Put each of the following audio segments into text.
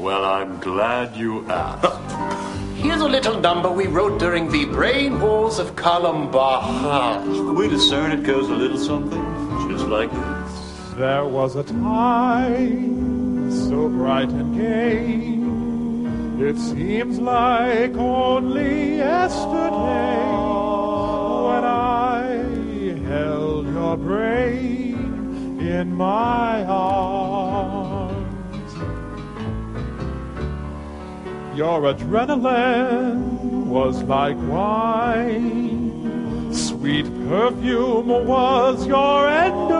Well, I'm glad you asked. Here's a little number we wrote during the brain wars of Columbine. The way discern it goes a little something, just like this. There was a time so bright and gay. It seems like only yesterday when I held your brain in my arms. Your adrenaline was like wine. Sweet perfume was your endocrine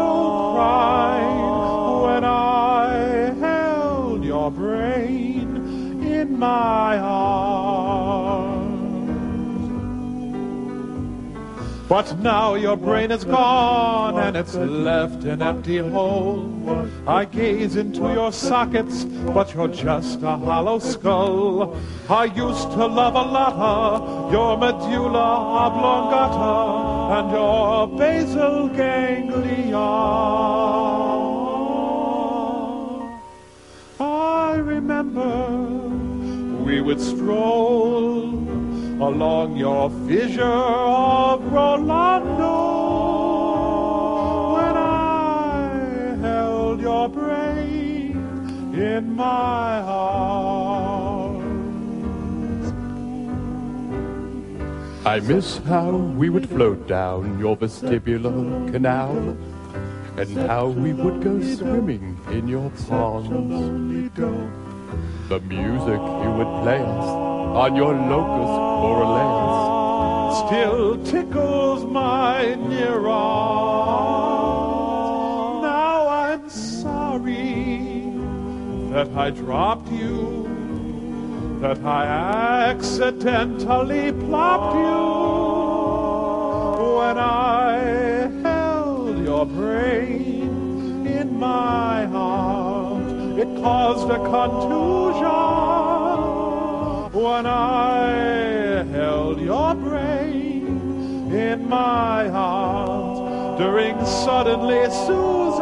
when I held your brain in my arms. But now your brain is gone and it's left an empty hole. I gaze into your sockets, but you're just a hollow skull. I used to love a lotta your medulla oblongata and your basal ganglia. I remember we would stroll along your fissure of Rolando when I held your brain in my arms. I miss how we would float down your vestibular canal and how we would go swimming in your pons. The music you would play us on your locus coeruleus still tickles my neurons. Now I'm sorry that I dropped you, that I accidentally plopped you when I held your brain in my arms. It caused a contusion when I held your brain in my arms during suddenly Susan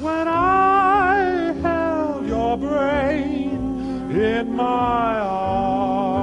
when I held your brain in my arms.